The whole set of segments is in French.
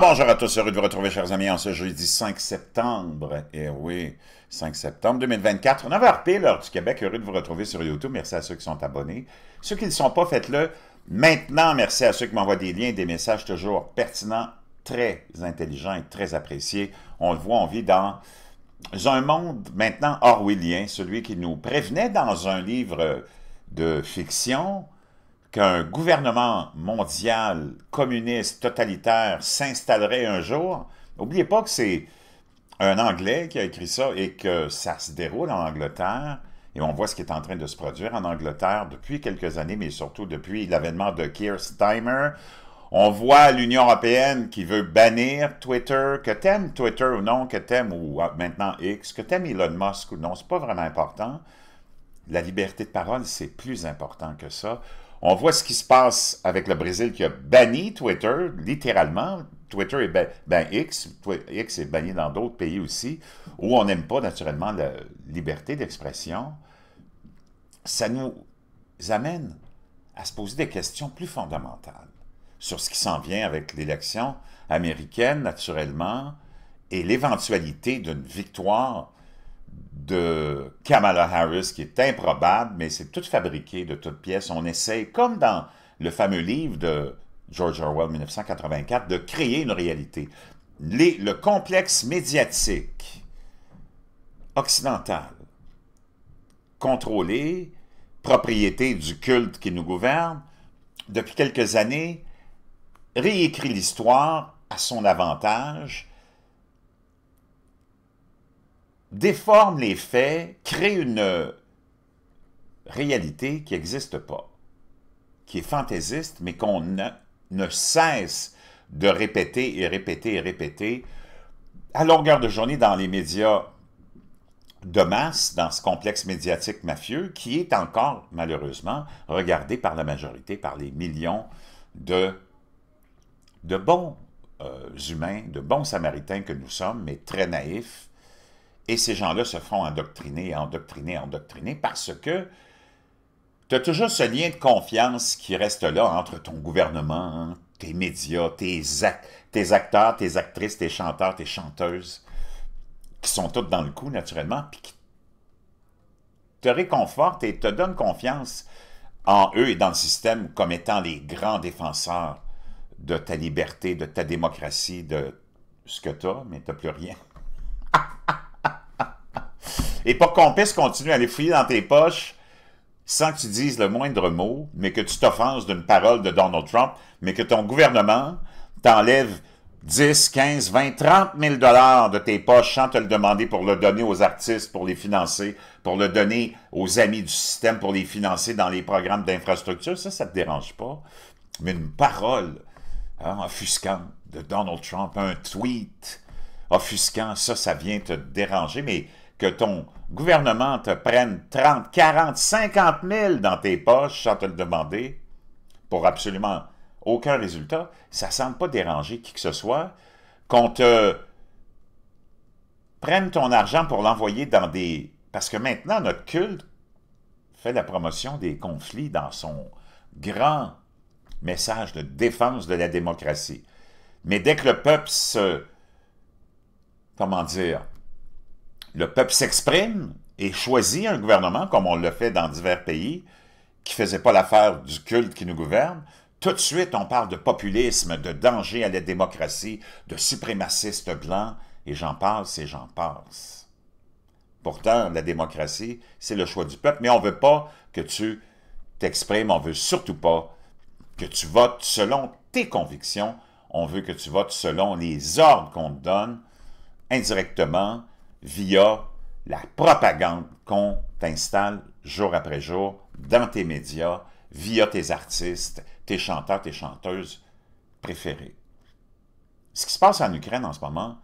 Bonjour à tous, heureux de vous retrouver chers amis en ce jeudi 5 septembre. Et oui, 5 septembre 2024, 9h pile, l'heure du Québec, heureux de vous retrouver sur YouTube. Merci à ceux qui sont abonnés. Ceux qui ne sont pas, faites-le. Maintenant, merci à ceux qui m'envoient des liens, des messages toujours pertinents, très intelligents et très appréciés. On le voit, on vit dans un monde maintenant orwellien, celui qui nous prévenait dans un livre de fiction, qu'un gouvernement mondial communiste totalitaire s'installerait un jour, n'oubliez pas que c'est un Anglais qui a écrit ça et que ça se déroule en Angleterre, et on voit ce qui est en train de se produire en Angleterre depuis quelques années, mais surtout depuis l'avènement de Keir Starmer. On voit l'Union européenne qui veut bannir Twitter, que t'aimes Twitter ou non, que t'aimes, ou ah, maintenant X, que t'aimes Elon Musk ou non, c'est pas vraiment important. La liberté de parole, c'est plus important que ça. On voit ce qui se passe avec le Brésil qui a banni Twitter, littéralement. Twitter est ben, X, X est banni dans d'autres pays aussi, où on n'aime pas naturellement la liberté d'expression. Ça nous amène à se poser des questions plus fondamentales sur ce qui s'en vient avec l'élection américaine, naturellement, et l'éventualité d'une victoire de Kamala Harris qui est improbable, mais c'est tout fabriqué de toutes pièces. On essaye, comme dans le fameux livre de George Orwell 1984, de créer une réalité. le complexe médiatique occidental, contrôlé, propriété du culte qui nous gouverne, depuis quelques années, réécrit l'histoire à son avantage déforme les faits, crée une réalité qui n'existe pas, qui est fantaisiste, mais qu'on ne, cesse de répéter et répéter et répéter à longueur de journée dans les médias de masse, dans ce complexe médiatique mafieux, qui est encore, malheureusement, regardé par la majorité, par les millions de, de bons euh, humains, de bons samaritains que nous sommes, mais très naïfs, et ces gens-là se font endoctriner, endoctriner, endoctriner parce que tu as toujours ce lien de confiance qui reste là entre ton gouvernement, tes médias, tes, acteurs, tes actrices, tes chanteurs, tes chanteuses, qui sont toutes dans le coup naturellement, puis qui te réconfortent et te donnent confiance en eux et dans le système comme étant les grands défenseurs de ta liberté, de ta démocratie, de ce que tu as, mais tu n'as plus rien. Et pour qu'on puisse continuer à aller fouiller dans tes poches sans que tu dises le moindre mot, mais que tu t'offenses d'une parole de Donald Trump, mais que ton gouvernement t'enlève 10, 15, 20, 30 000 dollars de tes poches sans te le demander pour le donner aux artistes, pour les financer, pour le donner aux amis du système, pour les financer dans les programmes d'infrastructure, ça, ça te dérange pas. Mais une parole hein, offusquante de Donald Trump, un tweet offusquant, ça, ça vient te déranger, mais que ton gouvernement te prenne 30, 40, 50 000 dans tes poches sans te le demander, pour absolument aucun résultat, ça ne semble pas déranger qui que ce soit, qu'on te prenne ton argent pour l'envoyer dans des... Parce que maintenant, notre culte fait la promotion des conflits dans son grand message de défense de la démocratie. Mais dès que le peuple se... Comment dire le peuple s'exprime et choisit un gouvernement, comme on le fait dans divers pays, qui ne faisait pas l'affaire du culte qui nous gouverne, tout de suite, on parle de populisme, de danger à la démocratie, de suprémacistes blancs, et j'en passe et j'en passe. Pourtant, la démocratie, c'est le choix du peuple, mais on ne veut pas que tu t'exprimes, on ne veut surtout pas que tu votes selon tes convictions, on veut que tu votes selon les ordres qu'on te donne, indirectement, via la propagande qu'on t'installe jour après jour dans tes médias, via tes artistes, tes chanteurs, tes chanteuses préférés. Ce qui se passe en Ukraine en ce moment,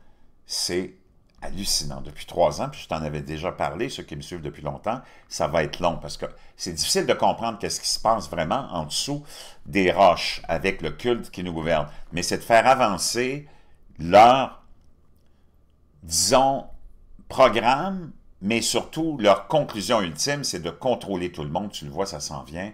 c'est hallucinant. Depuis trois ans, puis je t'en avais déjà parlé, ceux qui me suivent depuis longtemps, ça va être long parce que c'est difficile de comprendre qu'est-ce qui se passe vraiment en dessous des roches avec le culte qui nous gouverne. Mais c'est de faire avancer leur, disons, programme, mais surtout, leur conclusion ultime, c'est de contrôler tout le monde. Tu le vois, ça s'en vient.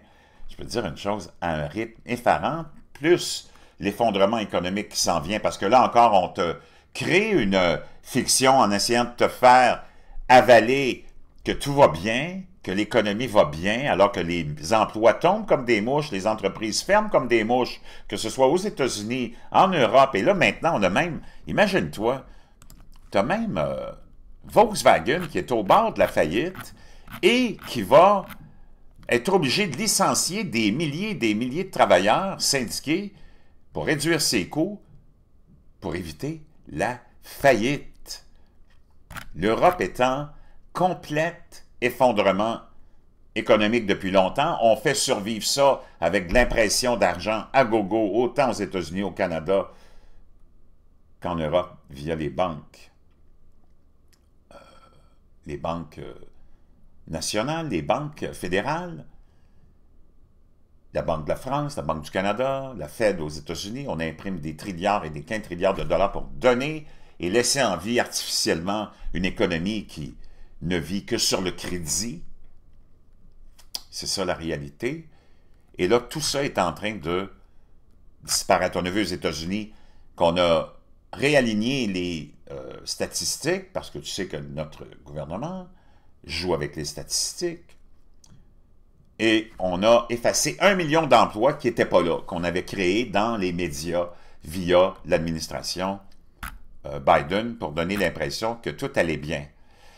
Je peux te dire une chose, à un rythme effarant, plus l'effondrement économique qui s'en vient, parce que là encore, on te crée une fiction en essayant de te faire avaler que tout va bien, que l'économie va bien, alors que les emplois tombent comme des mouches, les entreprises ferment comme des mouches, que ce soit aux États-Unis, en Europe, et là maintenant, on a même, imagine-toi, tu as même euh, Volkswagen qui est au bord de la faillite et qui va être obligé de licencier des milliers et des milliers de travailleurs syndiqués pour réduire ses coûts, pour éviter la faillite. L'Europe étant complète effondrement économique depuis longtemps. On fait survivre ça avec de l'impression d'argent à gogo, autant aux États-Unis, au Canada qu'en Europe, via les banques. Les banques euh, nationales, les banques fédérales, la Banque de la France, la Banque du Canada, la Fed aux États-Unis, on imprime des trilliards et des quintrilliards de dollars pour donner et laisser en vie artificiellement une économie qui ne vit que sur le crédit. C'est ça la réalité. Et là, tout ça est en train de disparaître. On a vu aux États-Unis qu'on a réaligné les euh, statistiques, parce que tu sais que notre gouvernement joue avec les statistiques, et on a effacé un million d'emplois qui n'étaient pas là, qu'on avait créés dans les médias via l'administration euh, Biden pour donner l'impression que tout allait bien.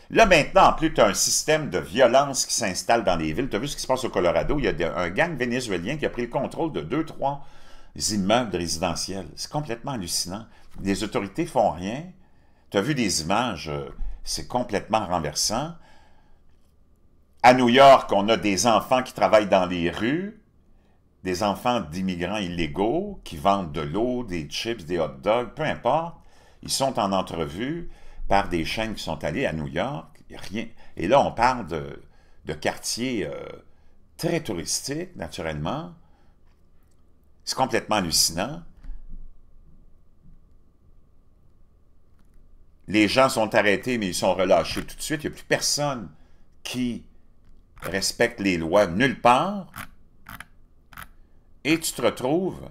Là, maintenant, en plus, tu as un système de violence qui s'installe dans les villes. Tu as vu ce qui se passe au Colorado? Il y a un gang vénézuélien qui a pris le contrôle de deux, trois immeubles résidentiels. C'est complètement hallucinant. Les autorités font rien. Tu as vu des images, euh, c'est complètement renversant. À New York, on a des enfants qui travaillent dans les rues, des enfants d'immigrants illégaux qui vendent de l'eau, des chips, des hot dogs, peu importe. Ils sont en entrevue par des chaînes qui sont allées à New York. Et là, on parle de, quartiers euh, très touristiques, naturellement. C'est complètement hallucinant. Les gens sont arrêtés, mais ils sont relâchés tout de suite. Il n'y a plus personne qui respecte les lois nulle part. Et tu te retrouves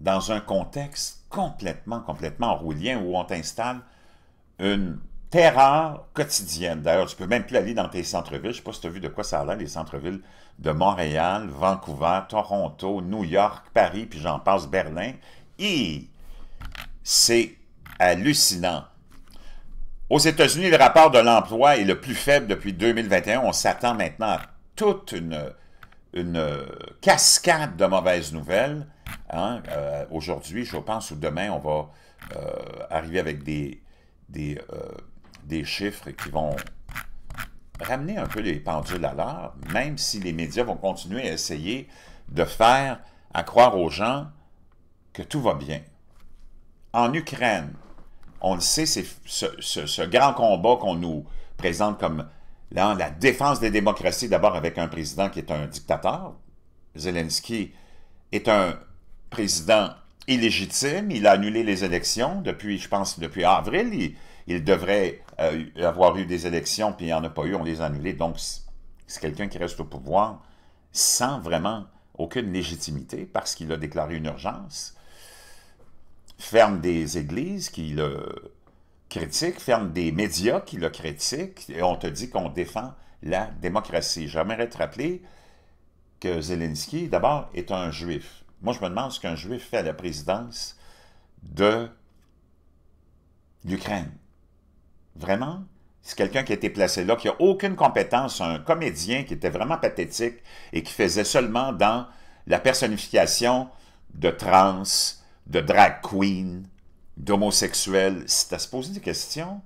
dans un contexte complètement, complètement orwellien où on t'installe une terreur quotidienne. D'ailleurs, tu peux même plus aller dans tes centres-villes. Je ne sais pas si tu as vu de quoi ça a l'air, les centres-villes de Montréal, Vancouver, Toronto, New York, Paris, puis j'en passe, Berlin. Et c'est hallucinant. Aux États-Unis, le rapport de l'emploi est le plus faible depuis 2021. On s'attend maintenant à toute une, cascade de mauvaises nouvelles. Hein, euh, aujourd'hui, je pense, ou demain, on va euh, arriver avec euh, des chiffres qui vont ramener un peu les pendules à l'heure, même si les médias vont continuer à essayer de faire à croire aux gens que tout va bien. En Ukraine, on le sait, c'est ce, grand combat qu'on nous présente comme la défense des démocraties, d'abord avec un président qui est un dictateur. Zelensky est un président illégitime. Il a annulé les élections depuis, je pense, depuis avril. Il, devrait euh, avoir eu des élections, puis il n'y en a pas eu, on les a annulées. Donc, c'est quelqu'un qui reste au pouvoir sans vraiment aucune légitimité parce qu'il a déclaré une urgence. Ferme des églises qui le critiquent, ferme des médias qui le critiquent, et on te dit qu'on défend la démocratie. J'aimerais te rappeler que Zelensky, d'abord, est un juif. Moi, je me demande ce qu'un juif fait à la présidence de l'Ukraine. Vraiment? C'est quelqu'un qui a été placé là, qui n'a aucune compétence, un comédien qui était vraiment pathétique et qui faisait seulement dans la personnification de trans, de drag queen, d'homosexuel. C'est à se poser des questions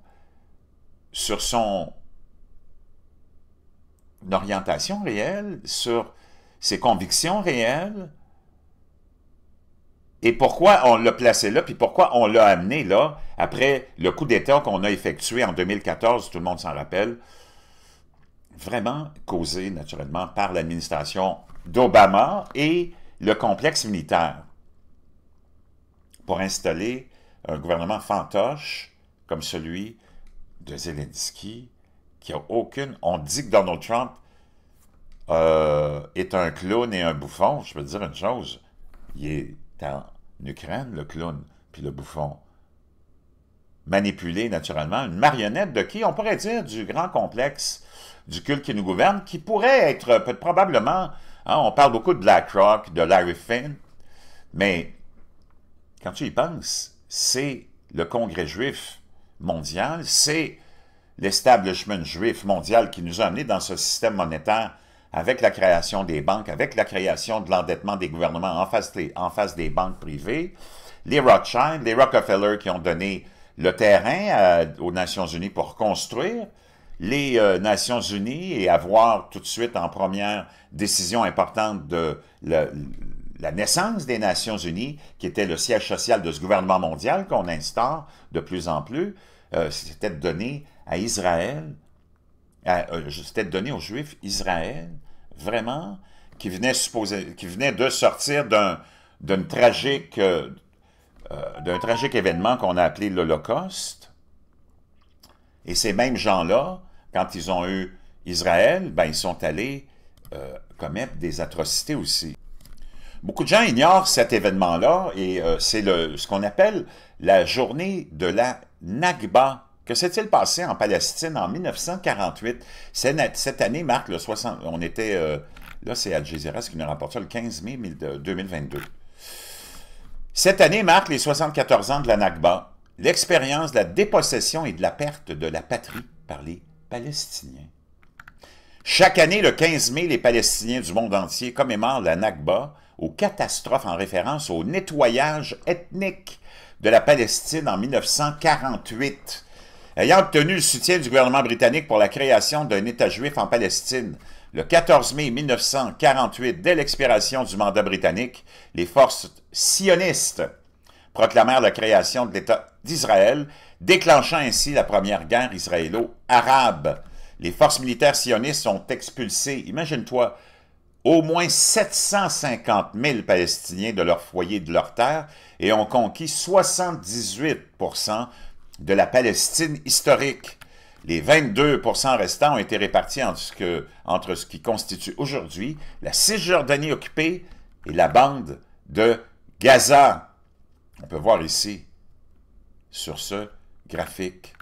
sur son orientation réelle, sur ses convictions réelles, et pourquoi on l'a placé là, puis pourquoi on l'a amené là, après le coup d'État qu'on a effectué en 2014, tout le monde s'en rappelle, vraiment causé naturellement par l'administration d'Obama et le complexe militaire pour installer un gouvernement fantoche comme celui de Zelensky, qui a aucune... On dit que Donald Trump euh, est un clown et un bouffon, je peux te dire une chose, il est en Ukraine, le clown, puis le bouffon. Manipulé, naturellement, une marionnette de qui? On pourrait dire du grand complexe du culte qui nous gouverne, qui pourrait être peut probablement, hein, on parle beaucoup de BlackRock, de Larry Finn, mais quand tu y penses, c'est le Congrès juif mondial, c'est l'establishment juif mondial qui nous a amenés dans ce système monétaire avec la création des banques, avec la création de l'endettement des gouvernements en face des, en face des banques privées, les Rothschild, les Rockefeller qui ont donné le terrain aux Nations Unies pour construire, les euh, Nations Unies et avoir tout de suite en première décision importante de la naissance des Nations Unies, qui était le siège social de ce gouvernement mondial qu'on instaure de plus en plus, euh, c'était de donner à Israël, euh, c'était de donner aux Juifs Israël, vraiment, qui venait, de sortir d'un tragique, euh, d'un tragique événement qu'on a appelé l'Holocauste. Et ces mêmes gens-là, quand ils ont eu Israël, ben, ils sont allés commettre des atrocités aussi. Beaucoup de gens ignorent cet événement-là et euh, c'est ce qu'on appelle la journée de la Nagba. Que s'est-il passé en Palestine en 1948? Cette année marque le 60... On était... Euh, là, c'est Al Jazeera qui nous rapporte ça le 15 mai 2022. Cette année marque les 74 ans de la Nagba, l'expérience de la dépossession et de la perte de la patrie par les Palestiniens. Chaque année, le 15 mai, les Palestiniens du monde entier commémorent la Nakba, aux catastrophes en référence au nettoyage ethnique de la Palestine en 1948. Ayant obtenu le soutien du gouvernement britannique pour la création d'un État juif en Palestine, le 14 mai 1948, dès l'expiration du mandat britannique, les forces sionistes proclamèrent la création de l'État d'Israël, déclenchant ainsi la première guerre israélo-arabe. Les forces militaires sionistes sont expulsées, imagine-toi, au moins 750 000 Palestiniens de leur foyer de leur terre et ont conquis 78% de la Palestine historique. Les 22% restants ont été répartis entre ce qui constitue aujourd'hui la Cisjordanie occupée et la bande de Gaza. On peut voir ici, sur ce graphique.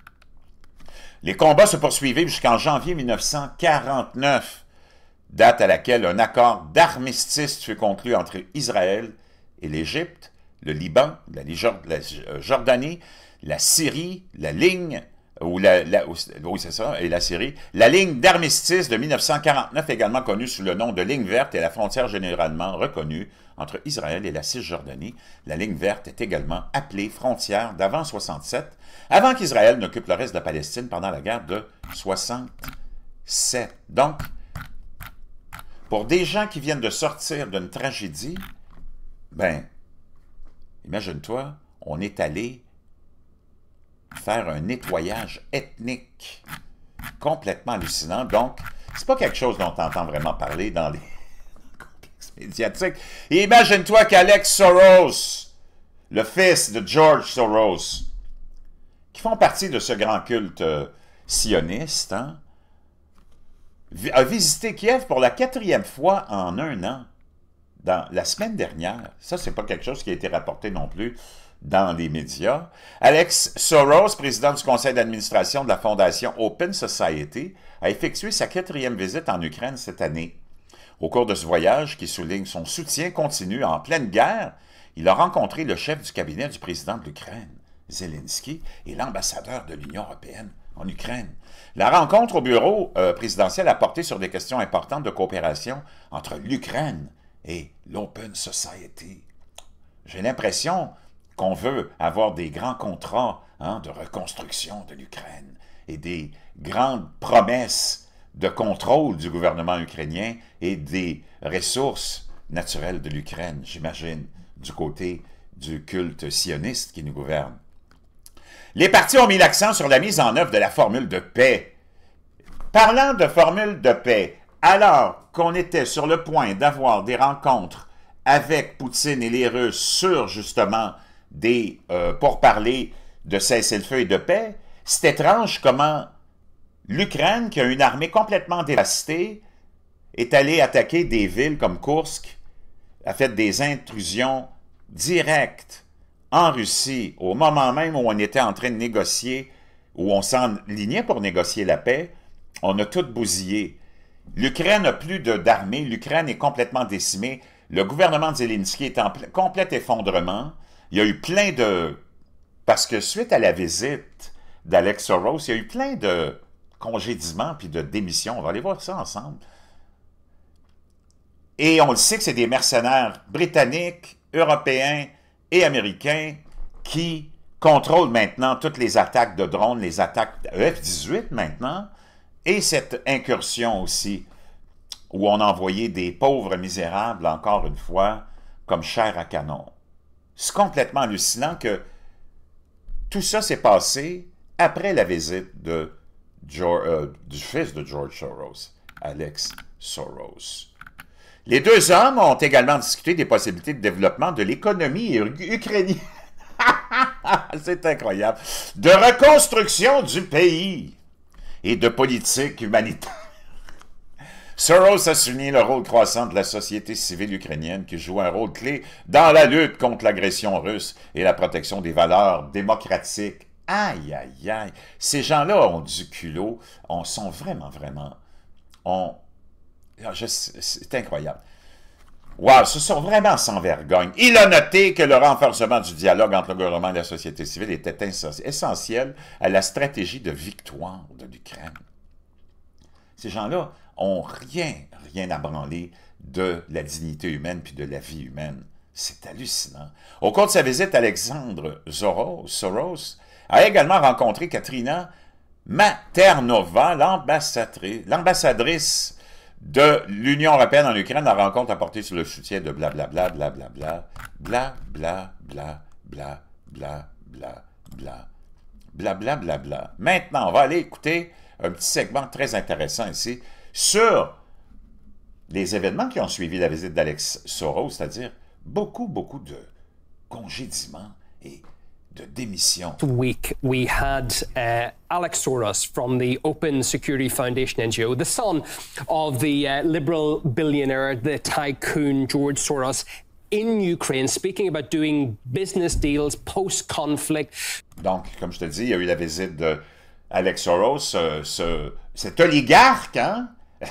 Les combats se poursuivaient jusqu'en janvier 1949, date à laquelle un accord d'armistice fut conclu entre Israël et l'Égypte, le Liban, la, euh, Jordanie, la Syrie, la ligne la, oui, ça, et la Syrie. La ligne d'armistice de 1949, également connue sous le nom de ligne verte, est la frontière généralement reconnue entre Israël et la Cisjordanie. La ligne verte est également appelée frontière d'avant 67, avant qu'Israël n'occupe le reste de la Palestine pendant la guerre de 67. Donc, pour des gens qui viennent de sortir d'une tragédie, ben, imagine-toi, on est allé faire un nettoyage ethnique complètement hallucinant. Donc, c'est pas quelque chose dont on entend vraiment parler dans les complexes médiatiques. Et imagine-toi qu'Alex Soros, le fils de George Soros, qui font partie de ce grand culte euh, sioniste, hein, a visité Kiev pour la quatrième fois en un an, dans la semaine dernière. Ça, c'est pas quelque chose qui a été rapporté non plus dans les médias. Alex Soros, président du conseil d'administration de la fondation Open Society, a effectué sa quatrième visite en Ukraine cette année. Au cours de ce voyage, qui souligne son soutien continu en pleine guerre, il a rencontré le chef du cabinet du président de l'Ukraine, Zelensky, et l'ambassadeur de l'Union européenne en Ukraine. La rencontre au bureau euh, présidentiel a porté sur des questions importantes de coopération entre l'Ukraine et l'Open Society. J'ai l'impression qu'on veut avoir des grands contrats hein, de reconstruction de l'Ukraine et des grandes promesses de contrôle du gouvernement ukrainien et des ressources naturelles de l'Ukraine, j'imagine, du côté du culte sioniste qui nous gouverne. Les partis ont mis l'accent sur la mise en œuvre de la formule de paix. Parlant de formule de paix, alors qu'on était sur le point d'avoir des rencontres avec Poutine et les Russes sur justement des euh, parler de cessez-le-feu et de paix, c'est étrange comment l'Ukraine, qui a une armée complètement dévastée, est allé attaquer des villes comme Kursk, a fait des intrusions directes en Russie, au moment même où on était en train de négocier, où on s'enlignait pour négocier la paix, on a tout bousillé. L'Ukraine n'a plus d'armée, l'Ukraine est complètement décimée, le gouvernement de Zelensky est en complet effondrement, il y a eu plein de... Parce que suite à la visite d'Alex Soros, il y a eu plein de congédiements puis de démissions. On va aller voir ça ensemble. Et on le sait que c'est des mercenaires britanniques, européens et américains qui contrôlent maintenant toutes les attaques de drones, les attaques F-18 maintenant, et cette incursion aussi, où on a envoyé des pauvres misérables, encore une fois, comme chair à canon. C'est complètement hallucinant que tout ça s'est passé après la visite euh, du fils de George Soros, Alex Soros. Les deux hommes ont également discuté des possibilités de développement de l'économie ukrainienne. C'est incroyable. De reconstruction du pays et de politique humanitaire. Soros a souligné le rôle croissant de la société civile ukrainienne qui joue un rôle clé dans la lutte contre l'agression russe et la protection des valeurs démocratiques. Aïe, aïe, aïe. Ces gens-là ont du culot, on sont vraiment, vraiment... On... Ah, c'est incroyable. Wow, ce sont vraiment sans vergogne. Il a noté que le renforcement du dialogue entre le gouvernement et la société civile était essentiel à la stratégie de victoire de l'Ukraine. Ces gens-là ont rien, rien à branler de la dignité humaine puis de la vie humaine. C'est hallucinant. Au cours de sa visite, Alexandre Soros a également rencontré Katrina Maternova, l'ambassadrice de l'Union européenne en Ukraine. La rencontre a porté sur le soutien de blablabla, blablabla, blablabla, blablabla, blablabla, blablabla. Maintenant, on va aller écouter un petit segment très intéressant ici sur les événements qui ont suivi la visite d'Alex Soros, c'est-à-dire beaucoup, beaucoup de congédiements et de démission. Week we had uh, Alex Soros from the Open Security Foundation NGO, the son of the uh, liberal billionaire, the tycoon George Soros, in Ukraine, speaking about doing business deals post-conflict. Donc, comme je te dis, il y a eu la visite de Alex Soros, euh, ce, cet oligarque, hein?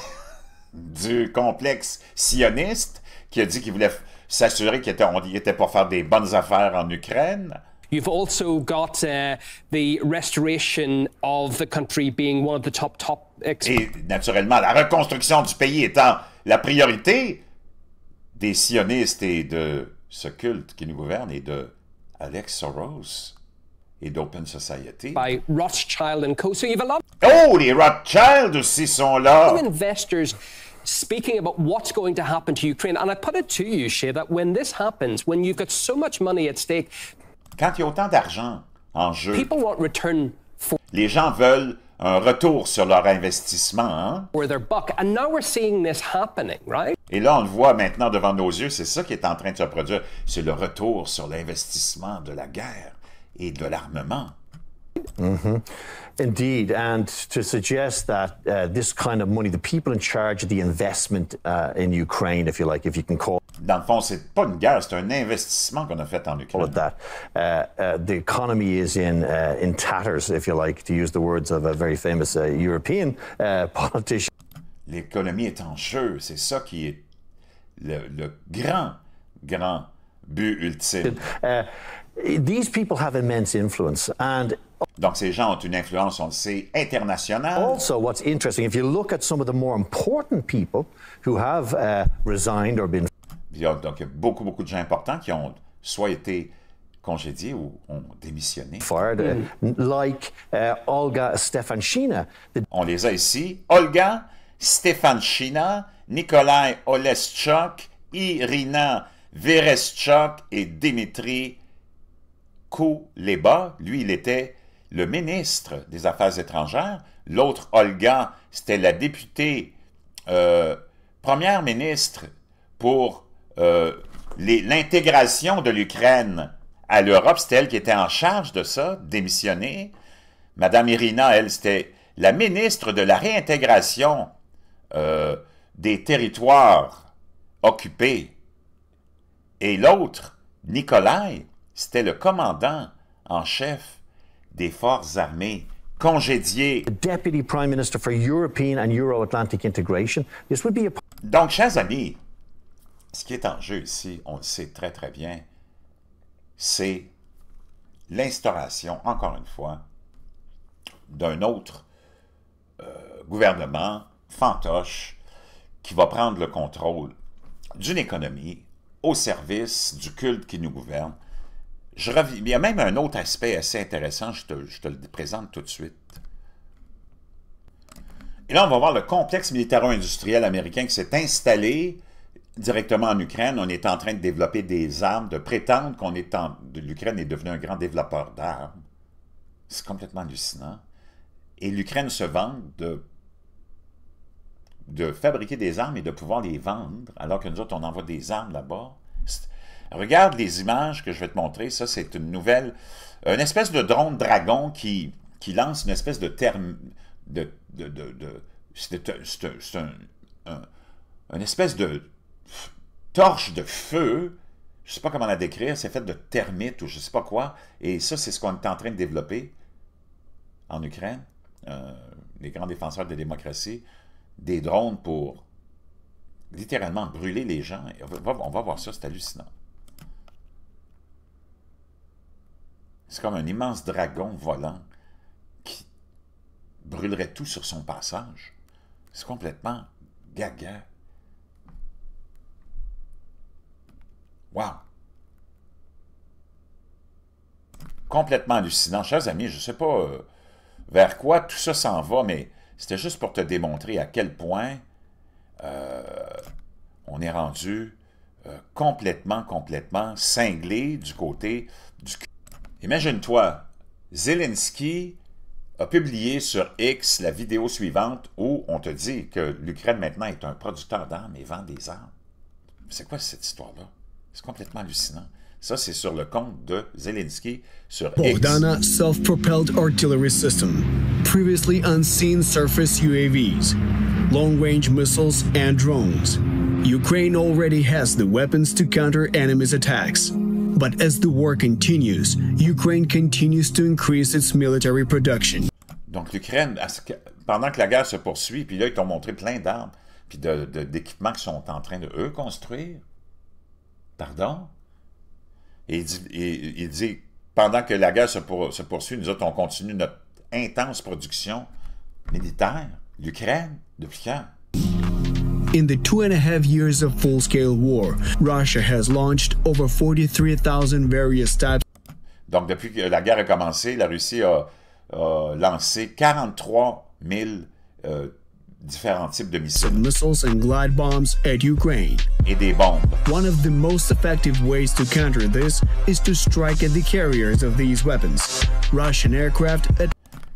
du complexe sioniste qui a dit qu'il voulait s'assurer qu'il était, était pour faire des bonnes affaires en Ukraine. You've also got uh, the restoration of the country being one of the top top. Et naturellement, la reconstruction du pays étant la priorité des sionistes et de ce culte qui nous gouverne et de Alex Soros et d'Open Society. By Rothschild and Co. So you've a lot. Oh, les Rothschild aussi sont là. Investors speaking about what's going to happen to Ukraine. And I put it to you, Shay, that when this happens, when you've got so much money at stake. Quand il y a autant d'argent en jeu, people want return for... les gens veulent un retour sur leur investissement. Hein? Their buck. And now we're seeing this happening, right? Et là, on le voit maintenant devant nos yeux, c'est ça qui est en train de se produire. C'est le retour sur l'investissement de la guerre et de l'armement. Mm -hmm. Indeed, and to suggest that uh, this kind of money, the people in charge of the investment uh, in Ukraine, if you like, if you can call. Dans le fond, c'est pas une guerre, c'est un investissement qu'on a fait en Ukraine. That uh, uh, the economy is in uh, in tatters, if you like, to use the words of a very famous uh, European politician. L'économie est en jeu, c'est ça qui est le, le grand, grand but ultime. These people have immense influence and Donc, ces gens ont une influence, on le sait, internationale. Also, what's interesting, if you look at some of the more important people who have uh, resigned or been... Il y a, donc, il y a beaucoup, beaucoup de gens importants qui ont soit été congédiés ou ont démissionné. Fired, mm. uh, like uh, Olga Stefanchina. The... On les a ici. Olga Stefanchina, Nikolai Oleschuk, Irina Vereshchuk et Dimitri Kuleba. Lui, il était le ministre des Affaires étrangères. L'autre, Olga, c'était la députée euh, première ministre pour euh, l'intégration de l'Ukraine à l'Europe. C'était elle qui était en charge de ça, démissionnée. Madame Irina, elle, c'était la ministre de la réintégration euh, des territoires occupés. Et l'autre, Nikolai, c'était le commandant en chef des forces armées congédié. Deputy Prime Minister for European and Euro-Atlantic Integration. This would be a... Donc, chers amis, ce qui est en jeu ici, on le sait très très bien, c'est l'instauration, encore une fois, d'un autre euh, gouvernement fantoche qui va prendre le contrôle d'une économie au service du culte qui nous gouverne. Il y a même un autre aspect assez intéressant, je te, le présente tout de suite. Et là, on va voir le complexe militaro-industriel américain qui s'est installé directement en Ukraine. On est en train de développer des armes, de prétendre qu'on est. L'Ukraine est devenue un grand développeur d'armes. C'est complètement hallucinant. Et l'Ukraine se vante de, de fabriquer des armes et de pouvoir les vendre, alors que nous autres, on envoie des armes là-bas. Regarde les images que je vais te montrer. Ça, c'est une nouvelle... Une espèce de drone dragon qui, lance une espèce de terme... De, c'est espèce de torche de feu, je ne sais pas comment la décrire, c'est fait de termites ou je ne sais pas quoi, et ça, c'est ce qu'on est en train de développer en Ukraine, euh, les grands défenseurs de la démocratie, des drones pour littéralement brûler les gens. On va voir ça, c'est hallucinant. C'est comme un immense dragon volant qui brûlerait tout sur son passage. C'est complètement gaga. Wow! Complètement hallucinant. Chers amis, je ne sais pas euh, vers quoi tout ça s'en va, mais c'était juste pour te démontrer à quel point euh, on est rendu euh, complètement, complètement cinglé du côté du... Imagine-toi, Zelensky a publié sur X la vidéo suivante où on te dit que l'Ukraine maintenant est un producteur d'armes et vend des armes. C'est quoi cette histoire-là? C'est complètement hallucinant. Ça, c'est sur le compte de Zelensky sur Bogdana Self-Propelled Artillery System. Previously unseen surface UAVs, long-range missiles, and drones. Ukraine already has the weapons to counter enemies' attacks. But as the war continues, Ukraine continues to increase its military production. Donc l'Ukraine, pendant que la guerre se poursuit, puis là, ils t'ont montré plein d'armes, puis d'équipements qu'ils sont en train de, eux, construire. Pardon? Et il dit, pendant que la guerre se, poursuit, nous autres, on continue notre intense production militaire. L'Ukraine, depuis quand? In the two and a half years of full-scale war, Russia has launched over 43,000 various types. Donc, depuis que la guerre a commencé, la Russie a, a lancé 43 000 euh, différents types de missiles. Missiles and glide bombs at Ukraine. Et des bombes. One of the most effective ways to counter this is to strike at the carriers of these weapons. Russian aircraft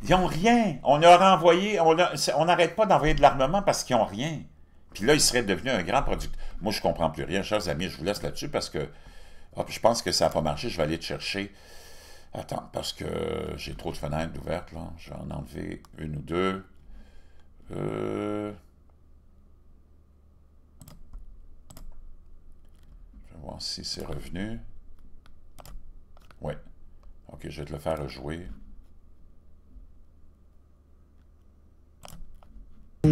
Ils n'ont rien. On a renvoyé, on n'arrête pas d'envoyer de l'armement parce qu'ils n'ont rien. Puis là, ils seraient devenus un grand producteur. Moi, je ne comprends plus rien, chers amis, je vous laisse là-dessus parce que hop, je pense que ça n'a pas marché. Je vais aller te chercher. Attends, parce que j'ai trop de fenêtres ouvertes, là. Je vais en enlever une ou deux. Euh... Je vais voir si c'est revenu. Oui. Ok, je vais te le faire rejouer.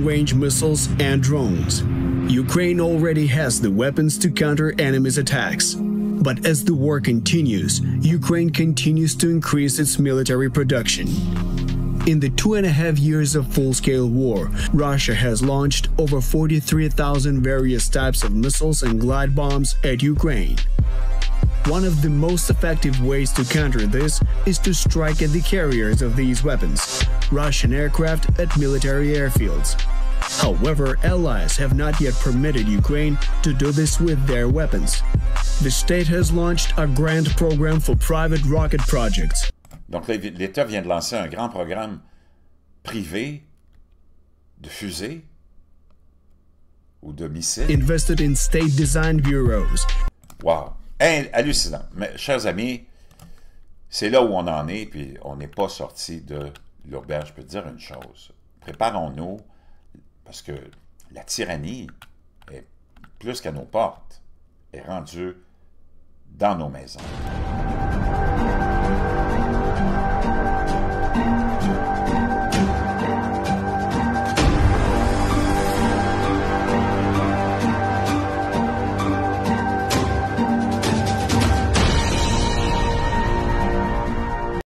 Range missiles and drones. Ukraine already has the weapons to counter enemy's attacks. But as the war continues, Ukraine continues to increase its military production. In the two and a half years of full-scale war, Russia has launched over 43,000 various types of missiles and glide bombs at Ukraine. One of the most effective ways to counter this is to strike at the carriers of these weapons, Russian aircraft at military airfields. However, allies have not yet permitted Ukraine to do this with their weapons. The state has launched a grant program for private rocket projects. Donc l'État vient de lancer un grand programme privé de fusées ou de missiles. Invested in state design bureaus. Wow! Hallucinant. Mais, chers amis, c'est là où on en est, puis on n'est pas sorti de l'auberge. Je peux dire une chose. Préparons-nous, parce que la tyrannie est plus qu'à nos portes, est rendue dans nos maisons.